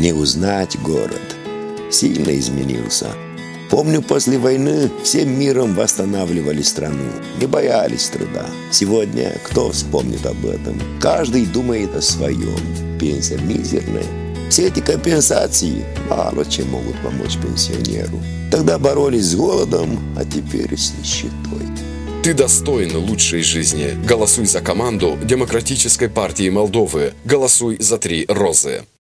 не узнать город. Сильно изменился. Помню, после войны всем миром восстанавливали страну, не боялись труда. Сегодня кто вспомнит об этом? Каждый думает о своем. Пенсия мизерная. Все эти компенсации мало чем могут помочь пенсионеру. Тогда боролись с голодом, а теперь с нищетой. Ты достоин лучшей жизни. Голосуй за команду Демократической партии Молдовы. Голосуй за три розы.